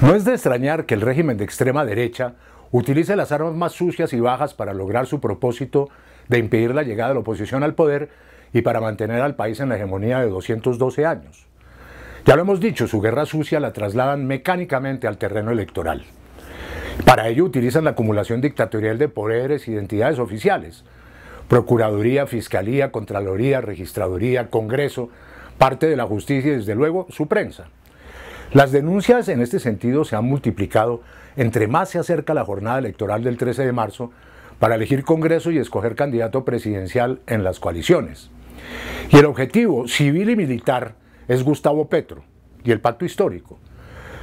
No es de extrañar que el régimen de extrema derecha utilice las armas más sucias y bajas para lograr su propósito de impedir la llegada de la oposición al poder y para mantener al país en la hegemonía de 212 años. Ya lo hemos dicho, su guerra sucia la trasladan mecánicamente al terreno electoral. Para ello utilizan la acumulación dictatorial de poderes y identidades oficiales, Procuraduría, Fiscalía, Contraloría, Registraduría, Congreso, parte de la justicia y desde luego su prensa. Las denuncias en este sentido se han multiplicado entre más se acerca la jornada electoral del 13 de marzo para elegir Congreso y escoger candidato presidencial en las coaliciones. Y el objetivo civil y militar es Gustavo Petro y el pacto histórico.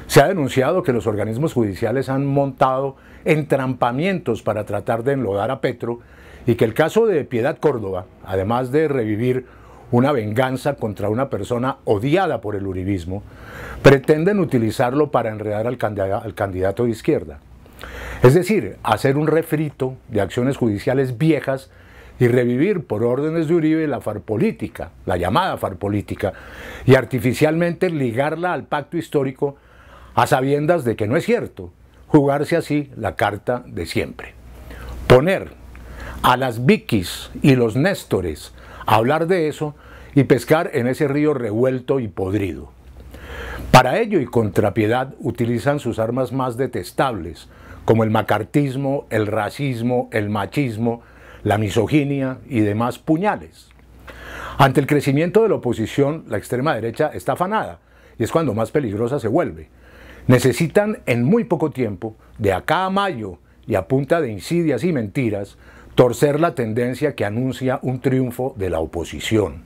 Se ha denunciado que los organismos judiciales han montado entrampamientos para tratar de enlodar a Petro y que el caso de Piedad Córdoba, además de revivir una venganza contra una persona odiada por el uribismo, pretenden utilizarlo para enredar al candidato de izquierda. Es decir, hacer un refrito de acciones judiciales viejas y revivir por órdenes de Uribe la farpolítica, la llamada farpolítica, y artificialmente ligarla al pacto histórico a sabiendas de que no es cierto, jugarse así la carta de siempre. Poner a las Vikis y los Néstores hablar de eso y pescar en ese río revuelto y podrido. Para ello y contra piedad utilizan sus armas más detestables, como el macartismo, el racismo, el machismo, la misoginia y demás puñales. Ante el crecimiento de la oposición, la extrema derecha está afanada y es cuando más peligrosa se vuelve. Necesitan en muy poco tiempo, de acá a mayo y a punta de insidias y mentiras, torcer la tendencia que anuncia un triunfo de la oposición.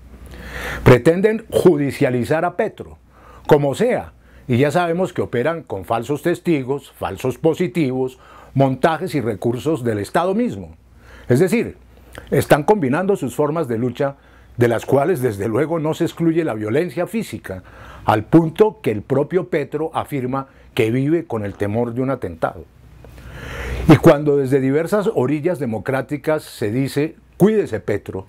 Pretenden judicializar a Petro, como sea, y ya sabemos que operan con falsos testigos, falsos positivos, montajes y recursos del Estado mismo. Es decir, están combinando sus formas de lucha, de las cuales desde luego no se excluye la violencia física, al punto que el propio Petro afirma que vive con el temor de un atentado. Y cuando desde diversas orillas democráticas se dice, cuídese Petro,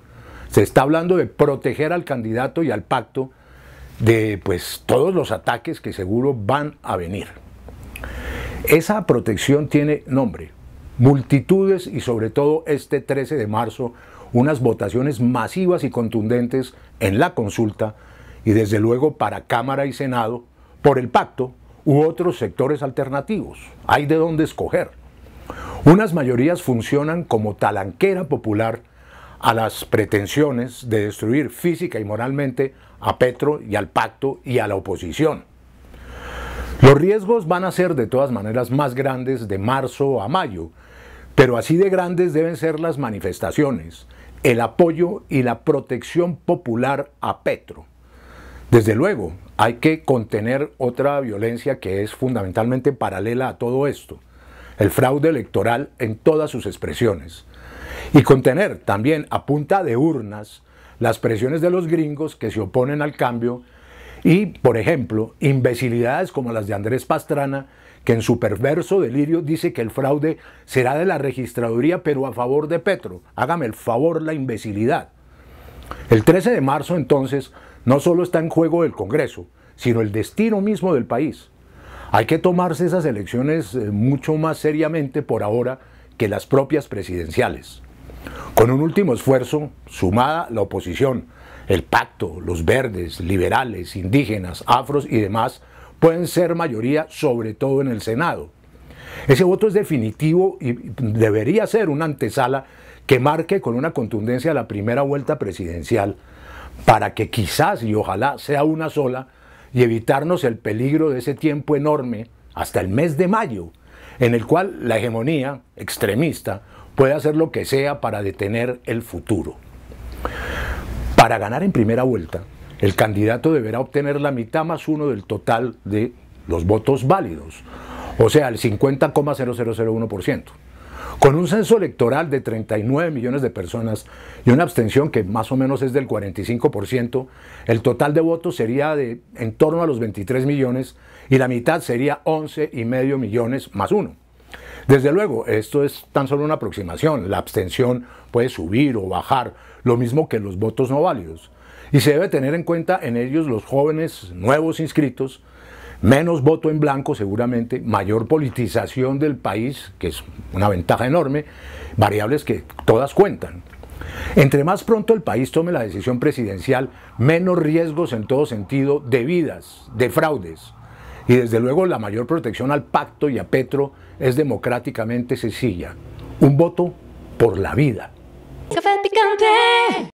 se está hablando de proteger al candidato y al pacto de pues todos los ataques que seguro van a venir. Esa protección tiene nombre, multitudes y sobre todo este 13 de marzo unas votaciones masivas y contundentes en la consulta y desde luego para Cámara y Senado por el pacto u otros sectores alternativos. Hay de dónde escoger. Unas mayorías funcionan como talanquera popular a las pretensiones de destruir física y moralmente a Petro y al pacto y a la oposición. Los riesgos van a ser de todas maneras más grandes de marzo a mayo, pero así de grandes deben ser las manifestaciones, el apoyo y la protección popular a Petro. Desde luego, hay que contener otra violencia que es fundamentalmente paralela a todo esto, el fraude electoral en todas sus expresiones, y contener también a punta de urnas las presiones de los gringos que se oponen al cambio y, por ejemplo, imbecilidades como las de Andrés Pastrana, que en su perverso delirio dice que el fraude será de la registraduría pero a favor de Petro. Hágame el favor la imbecilidad. El 13 de marzo entonces no solo está en juego el Congreso, sino el destino mismo del país. Hay que tomarse esas elecciones eh, mucho más seriamente por ahora que las propias presidenciales. Con un último esfuerzo, sumada la oposición, el pacto, los verdes, liberales, indígenas, afros y demás, pueden ser mayoría, sobre todo en el Senado. Ese voto es definitivo y debería ser una antesala que marque con una contundencia la primera vuelta presidencial, para que quizás y ojalá sea una sola y evitarnos el peligro de ese tiempo enorme hasta el mes de mayo, en el cual la hegemonía extremista puede hacer lo que sea para detener el futuro. Para ganar en primera vuelta, el candidato deberá obtener la mitad más uno del total de los votos válidos, o sea, el 50,0001%. Con un censo electoral de 39 millones de personas y una abstención que más o menos es del 45%, el total de votos sería de en torno a los 23 millones y la mitad sería 11 y medio millones más uno. Desde luego, esto es tan solo una aproximación. La abstención puede subir o bajar, lo mismo que los votos no válidos. Y se debe tener en cuenta en ellos los jóvenes nuevos inscritos menos voto en blanco seguramente, mayor politización del país, que es una ventaja enorme, variables que todas cuentan. Entre más pronto el país tome la decisión presidencial, menos riesgos en todo sentido de vidas, de fraudes. Y desde luego la mayor protección al pacto y a Petro es democráticamente sencilla. Un voto por la vida. Café picante.